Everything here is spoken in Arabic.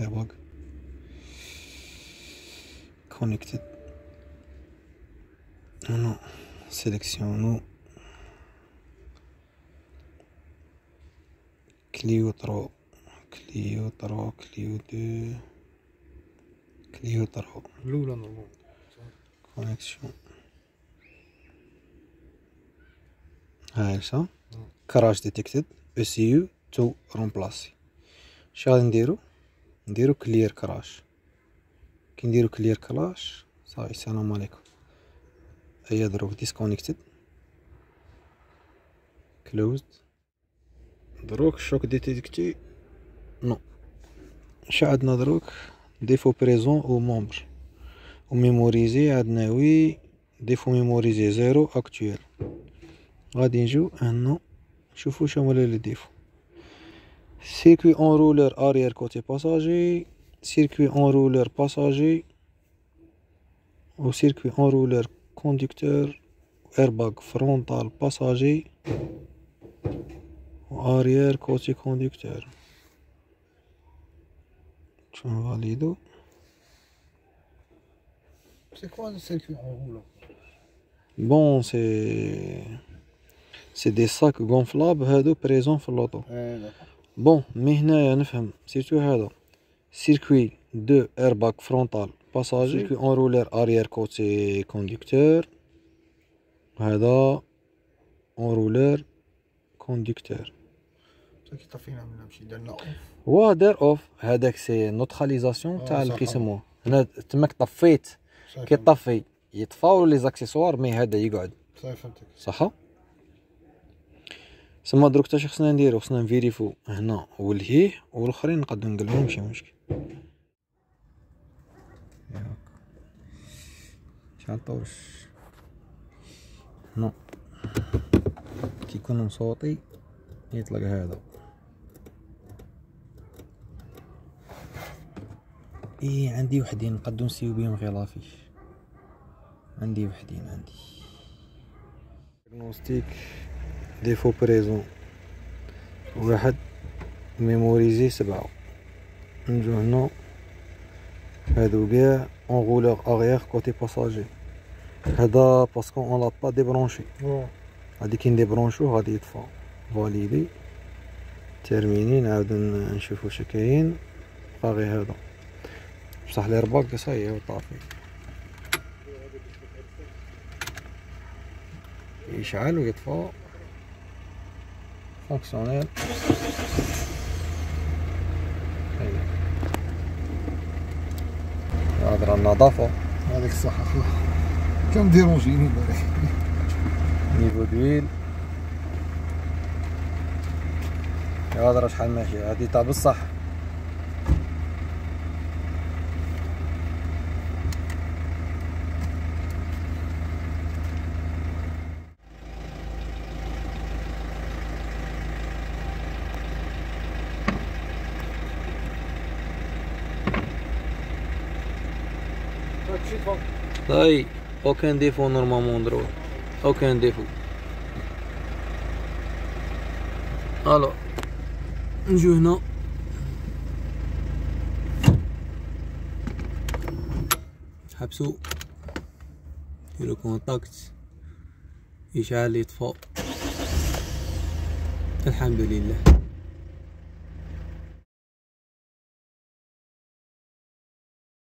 Airbrock. Connected. Oh non, sélection nous. Clio 3. Clio 3, Clio 2. Clio 3. Blue là normalement. Connexion. ça. Crash detected. ECU to remplacer. شغادي نديرو كلير كراش. كي نديرو كلير كراش صافي السلام عليكم. هيا دروك ديسكونيكتد كلوزد دروك شوك ديتيكتي نو اش عندنا دروك. ديفو بريزون أو مومبر و ميموريزي عندنا وي ديفو ميموريزي زيرو اكتويل غادي نجيو هنا نشوفو شنو ولا لي défaut circuit enrouleur arrière côté passager circuit enrouleur passager و circuit enrouleur conducteur airbag frontal passager و arrière côté conducteur شنو فاليدو سي كوا سيركوي اون بون سي سي دي ساك غونفلاب هادو بريزون في اللوطو بون مي هنايا نفهم سيرتو هذا سيركوي دو ايرباك فرونتال باساجي سيركوي اونرولير اريير كوتي كوندكتور هذا اونرولير كوندكتور كي طفينا من نمشي درنا اوف دار اوف هذاك سي نوتراليزاسيون تاع صح. الكيسمو هنا تماك طفيت كي طفي يطفاو les accessoires mais هذا يقعد صافي فهمتك صح سما دروك تا خصنا نديرو خصنا نفيريفو هنا والهيه والآخرين نقدو نقلبو ماشي مشكل. شحال نو كي يكون مصوتي يطلق هذا. إيه عندي وحدين نقدو نسيو بيهم غير la fiche عندي وحدين عندي. diagnostic défaut présent واحد mémorisé سبعة. نجو هنا هادو قاع enrouleur arrière côté passager. هذا parce que on l'a pas débranché. غادي كي نديبرونشو غادي يطفى. valider. terminé نعاودو نشوفو واش كاين. بقى غير هذا بصح لي رباك صاي هو طافي. يشعل ويطفى. fonctionnel هذا النظافة هذيك الصحة خويا كان ديرونجيني بالك نيفو دويل هذا راه شحال ماشي هادي تاع بصح هاي aucun défaut normalement ندرو aucun défaut alors نجو هنا حبسو ديرو contact يشعل يطفى الحمد لله